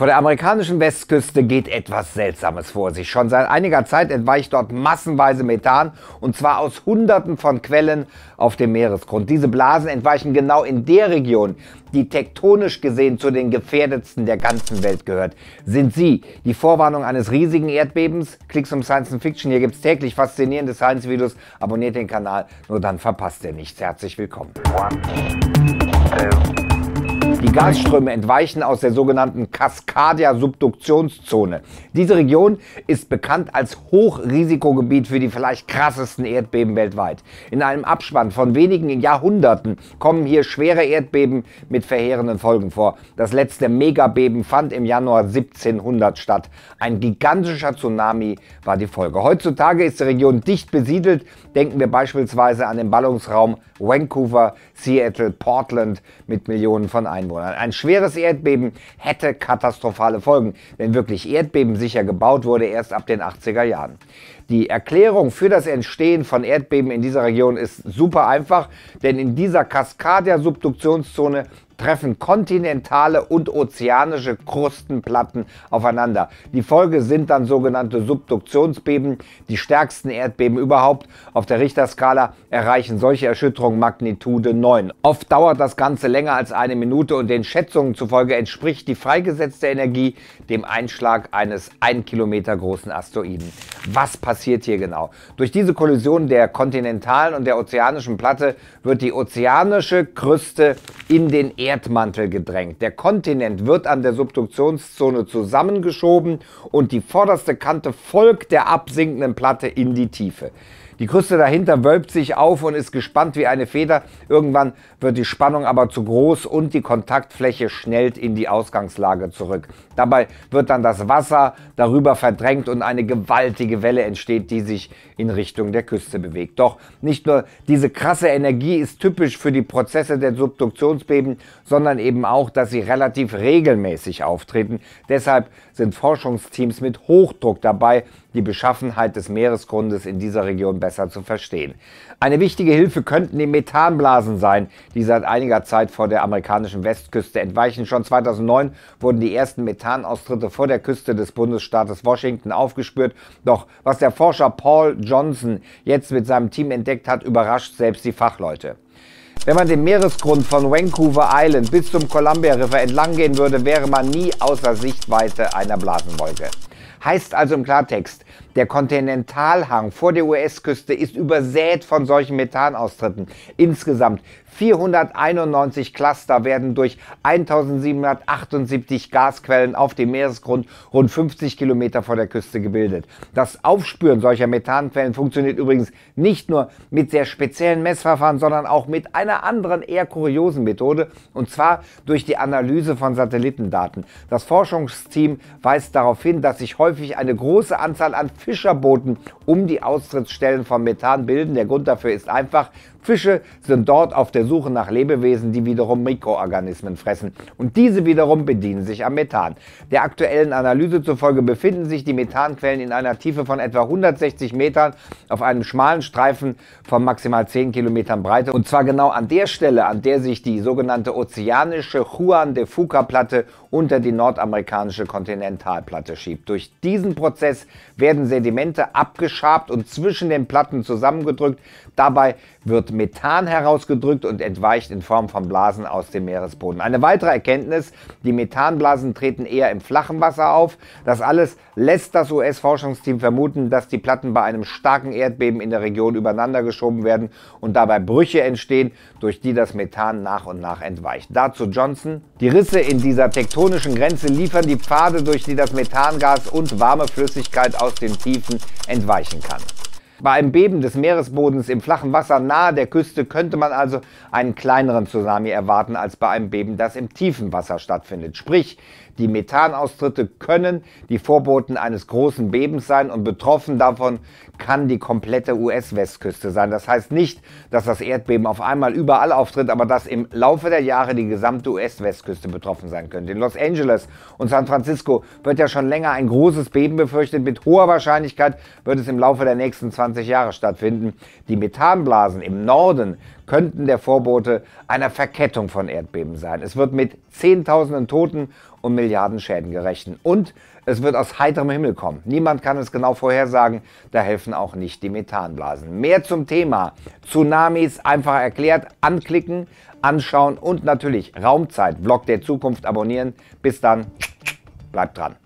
Vor der amerikanischen Westküste geht etwas Seltsames vor sich. Schon seit einiger Zeit entweicht dort massenweise Methan und zwar aus Hunderten von Quellen auf dem Meeresgrund. Diese Blasen entweichen genau in der Region, die tektonisch gesehen zu den gefährdetsten der ganzen Welt gehört. Sind Sie die Vorwarnung eines riesigen Erdbebens? Klicks um Science Fiction. Hier gibt es täglich faszinierende Science-Videos. Abonniert den Kanal, nur dann verpasst ihr nichts. Herzlich willkommen. One, two. Die Gasströme entweichen aus der sogenannten Cascadia-Subduktionszone. Diese Region ist bekannt als Hochrisikogebiet für die vielleicht krassesten Erdbeben weltweit. In einem Abspann von wenigen Jahrhunderten kommen hier schwere Erdbeben mit verheerenden Folgen vor. Das letzte Megabeben fand im Januar 1700 statt. Ein gigantischer Tsunami war die Folge. Heutzutage ist die Region dicht besiedelt. Denken wir beispielsweise an den Ballungsraum Vancouver, Seattle, Portland mit Millionen von Einwohnern. Einwohnern. Ein schweres Erdbeben hätte katastrophale Folgen, denn wirklich erdbebensicher gebaut wurde erst ab den 80er Jahren. Die Erklärung für das Entstehen von Erdbeben in dieser Region ist super einfach, denn in dieser Cascadia-Subduktionszone treffen kontinentale und ozeanische Krustenplatten aufeinander. Die Folge sind dann sogenannte Subduktionsbeben, die stärksten Erdbeben überhaupt. Auf der Richterskala erreichen solche Erschütterungen Magnitude 9. Oft dauert das Ganze länger als eine Minute und den Schätzungen zufolge entspricht die freigesetzte Energie dem Einschlag eines 1 Kilometer großen Asteroiden. Was passiert hier genau? Durch diese Kollision der kontinentalen und der ozeanischen Platte wird die ozeanische Kruste in den Erd Erdmantel gedrängt. Der Kontinent wird an der Subduktionszone zusammengeschoben und die vorderste Kante folgt der absinkenden Platte in die Tiefe. Die Kruste dahinter wölbt sich auf und ist gespannt wie eine Feder. Irgendwann wird die Spannung aber zu groß und die Kontaktfläche schnellt in die Ausgangslage zurück. Dabei wird dann das Wasser darüber verdrängt und eine gewaltige Welle entsteht, die sich in Richtung der Küste bewegt. Doch nicht nur diese krasse Energie ist typisch für die Prozesse der Subduktionsbeben, sondern eben auch, dass sie relativ regelmäßig auftreten. Deshalb sind Forschungsteams mit Hochdruck dabei, die Beschaffenheit des Meeresgrundes in dieser Region besser zu verstehen. Eine wichtige Hilfe könnten die Methanblasen sein, die seit einiger Zeit vor der amerikanischen Westküste entweichen. Schon 2009 wurden die ersten Methanaustritte vor der Küste des Bundesstaates Washington aufgespürt. Doch was der Forscher Paul Johnson jetzt mit seinem Team entdeckt hat, überrascht selbst die Fachleute. Wenn man den Meeresgrund von Vancouver Island bis zum Columbia River entlang gehen würde, wäre man nie außer Sichtweite einer Blasenwolke. Heißt also im Klartext, der Kontinentalhang vor der US-Küste ist übersät von solchen Methanaustritten. Insgesamt 491 Cluster werden durch 1778 Gasquellen auf dem Meeresgrund rund 50 Kilometer vor der Küste gebildet. Das Aufspüren solcher Methanquellen funktioniert übrigens nicht nur mit sehr speziellen Messverfahren, sondern auch mit einer anderen eher kuriosen Methode, und zwar durch die Analyse von Satellitendaten. Das Forschungsteam weist darauf hin, dass sich häufig eine große Anzahl an Fischerbooten um die Austrittsstellen von Methan bilden. Der Grund dafür ist einfach, Fische sind dort auf der Suche nach Lebewesen, die wiederum Mikroorganismen fressen. Und diese wiederum bedienen sich am Methan. Der aktuellen Analyse zufolge befinden sich die Methanquellen in einer Tiefe von etwa 160 Metern auf einem schmalen Streifen von maximal 10 Kilometern Breite. Und zwar genau an der Stelle, an der sich die sogenannte ozeanische Juan de Fuca-Platte unter die nordamerikanische Kontinentalplatte schiebt. Durch diesen Prozess werden Sedimente abgeschabt und zwischen den Platten zusammengedrückt. Dabei wird Methan herausgedrückt und entweicht in Form von Blasen aus dem Meeresboden. Eine weitere Erkenntnis, die Methanblasen treten eher im flachen Wasser auf. Das alles lässt das US-Forschungsteam vermuten, dass die Platten bei einem starken Erdbeben in der Region übereinander geschoben werden und dabei Brüche entstehen, durch die das Methan nach und nach entweicht. Dazu Johnson. Die Risse in dieser tektonischen Grenze liefern die Pfade, durch die das Methangas und warme Flüssigkeit aus den Tiefen entweichen kann. Bei einem Beben des Meeresbodens im flachen Wasser nahe der Küste könnte man also einen kleineren Tsunami erwarten als bei einem Beben, das im tiefen Wasser stattfindet. Sprich, die Methanaustritte können die Vorboten eines großen Bebens sein und betroffen davon kann die komplette US-Westküste sein. Das heißt nicht, dass das Erdbeben auf einmal überall auftritt, aber dass im Laufe der Jahre die gesamte US-Westküste betroffen sein könnte. In Los Angeles und San Francisco wird ja schon länger ein großes Beben befürchtet. Mit hoher Wahrscheinlichkeit wird es im Laufe der nächsten 20 20 Jahre stattfinden. Die Methanblasen im Norden könnten der Vorbote einer Verkettung von Erdbeben sein. Es wird mit Zehntausenden Toten und Milliarden Schäden gerechnet. Und es wird aus heiterem Himmel kommen. Niemand kann es genau vorhersagen, da helfen auch nicht die Methanblasen. Mehr zum Thema Tsunamis einfach erklärt, anklicken, anschauen und natürlich Raumzeit, Vlog der Zukunft abonnieren. Bis dann, bleibt dran.